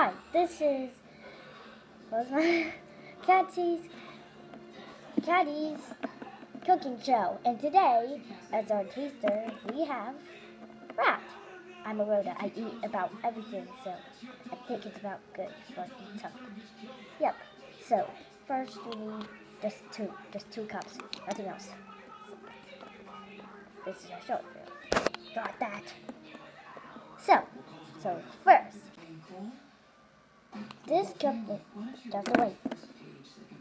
Hi, this is what's my Catsy's Caddy's cooking show, and today, as our taster, we have rat. I'm a Rhoda. I eat about everything, so I think it's about good for. Yep. So first, you need just two, just two cups, nothing else. This is a short film. Got that. So, so first, this cup. Just wait.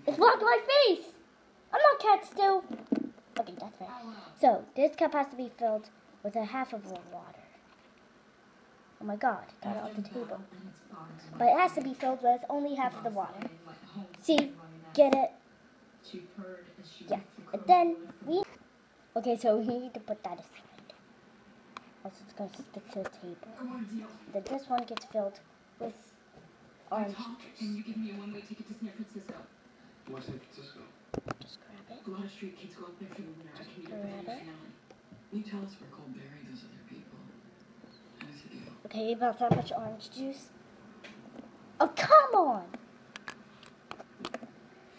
It's blocked my face. I'm not cat stew. Okay, that's right. So this cup has to be filled with a half of the water. Oh my god, got it off the table. But it has to be filled with only half of the water. See? Get it? Yeah. And then we Okay, so we need to put that aside. Else it's gonna stick to the table. Then this one gets filled with Oh, orange Can you juice. give me a one-way ticket to San Francisco? Why San Francisco? Just grab it. A lot of street kids go up there for the American grab it. finale. You tell us where Colberry does other people. Here's the deal. Okay, about that much orange juice. Oh, come on!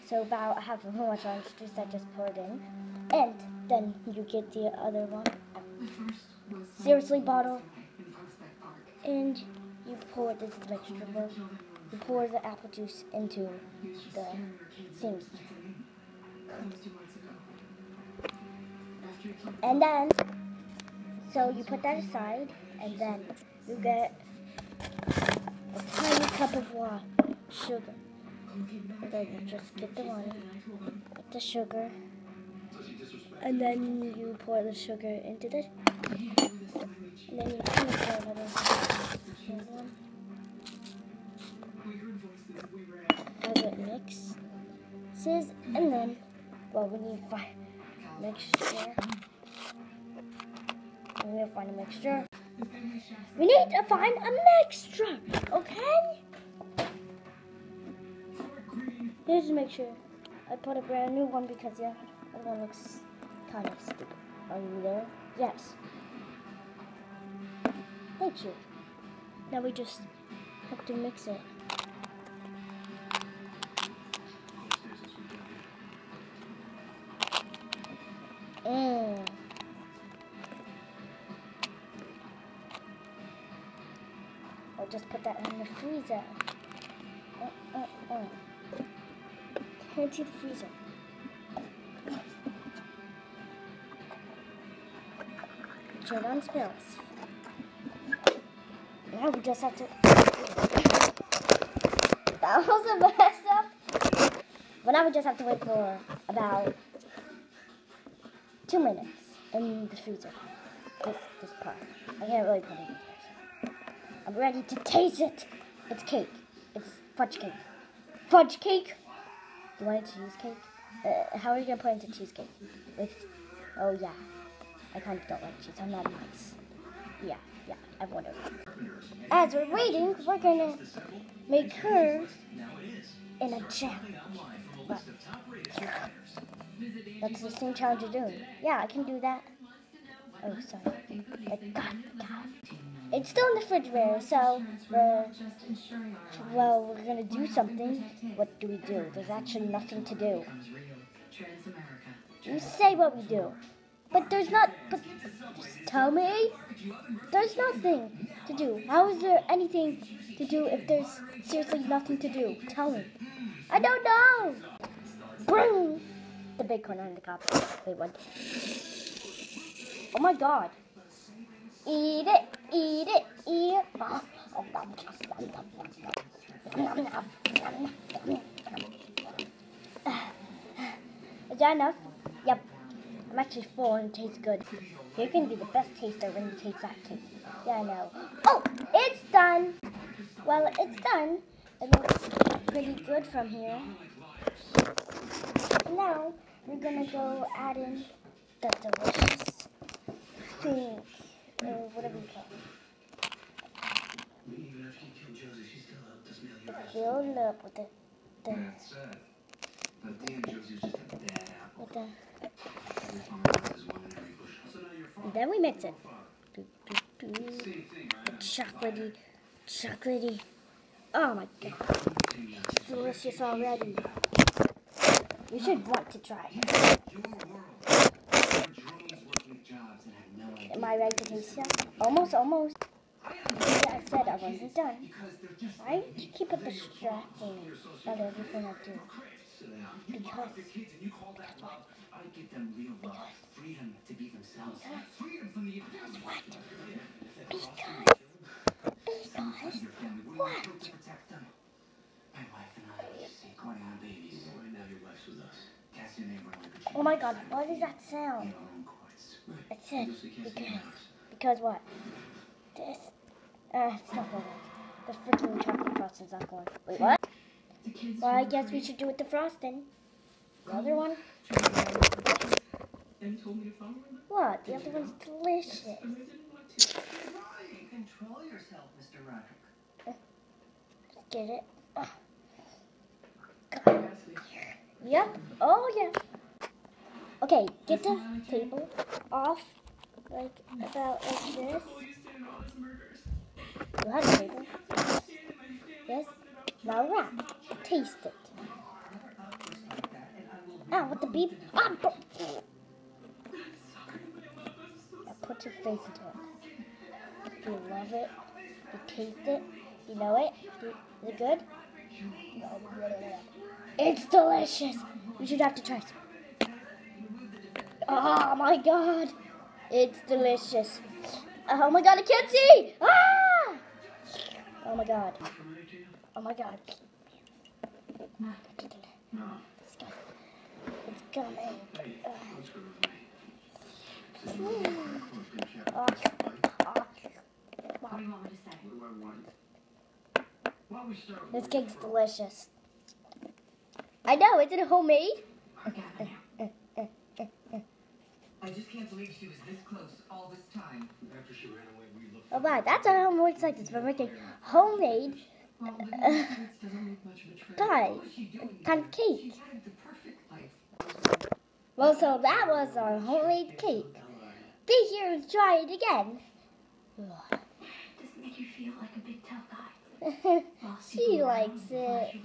So about half of how much orange juice I just poured in. And then you get the other one. My first was Seriously, bottle. in Prospect Park. And you pour this is the mixture bowl. You pour the apple juice into the came And then, so you put that aside, and then you get a tiny cup of water, sugar. Then you just get the water, the sugar, and then you pour the sugar into the, And then you pour another it mixes, and then, well, we need find mixture. We need to find a mixture. We need to find a mixture, okay? Here's the mixture. I put a brand new one because the other one looks kind of stupid. Are you there? Yes. Thank you. Now we just have to mix it. Just put that in the freezer. Uh, uh, uh. Can't see the freezer. Jordan spills. Now we just have to. That was a mess up. But now we just have to wait for about two minutes in the freezer. This this part. I can't really put it in. I'm ready to taste it. It's cake. It's fudge cake. Fudge cake. You want a cheesecake? Uh, how are you gonna put it into cheesecake? With oh yeah. I kind of don't like cheese. I'm not nice. Yeah, yeah, everyone knows. As we're waiting, we're gonna make her in a. But, that's the same challenge you're doing. Yeah, I can do that. Oh, sorry. God, God. It's still in the refrigerator, so we're, well, we're gonna do something. What do we do? There's actually nothing to do. You say what we do. But there's not, but just tell me. There's nothing to do. How is there anything to do if there's seriously nothing to do? Tell me. I don't know. Bring the big corn on the cup. Wait, what? Oh my god. Eat it, eat it, eat. Ah, oh. Is that enough? Yep. I'm actually full and it tastes good. You're gonna be the best taster when you taste that cake. Yeah, I know. Oh, it's done. Well, it's done. It looks pretty good from here. Now we're gonna go add in the delicious thing, or whatever you call it. Even after you killed Josie, she still helped us mail you To fill it up with the, the That's sad. But damn, Josie's just a bad apple. with the. Every farmer has one in every bush. So now you're And then we mix it. Do, do, do. Same thing, right? Chocolatey, chocolatey, Oh my god. It's delicious already. You should want to try it. Your world. There are drones working jobs and have no idea. Am I ready to taste it? Almost, almost. Yeah, I said I wasn't done. Because just Why do you keep it distracting me about everything I do? Sit down. You Because- love your kids and you call that love. I give them real love. Freedom to be themselves. Freedom from the Because what? Because. Because. What are you doing to protect them? My wife and I safeguarding our babies. Right now your wife's with us. Cassie and Abraham Oh my god, what is that sound? have our own courts. It said You'll see Cassie because. Because what? This. Uh, it's not going The freaking chocolate frosting's not going. Wait, what? Well, I guess we should do it the frosting. The other one? And told me to follow them. What? The other one's delicious. Didn't want to. Control yourself, Mr. Roderick. Get it? Ugh. Cassie. Yep. Oh, yeah. Okay, get the table off. Like, about like this. You. You have a table. Yes. Now wrap. Taste it. Ah, with the beep. Ah. I'm Now put your face into it. Do you love it? You taste it? You know it? Do, is it good? It's delicious. You should have to try some. Oh my god. It's delicious. Oh my god, I can't see! Ah! Oh my god. Oh my god. It's coming. With This cake's delicious. I know, isn't it homemade? Okay, now. I just can't believe she was this close all this time. After she ran away, we looked. Oh wow, that's how I'm excited for making homemade uh, Well, the kids doesn't make much of a trade. pie, What was she doing? kind of cake. wanted the perfect life. Well, so that was our homemade cake. Be here and try it again. Does it make you feel like a big tough guy? She likes it.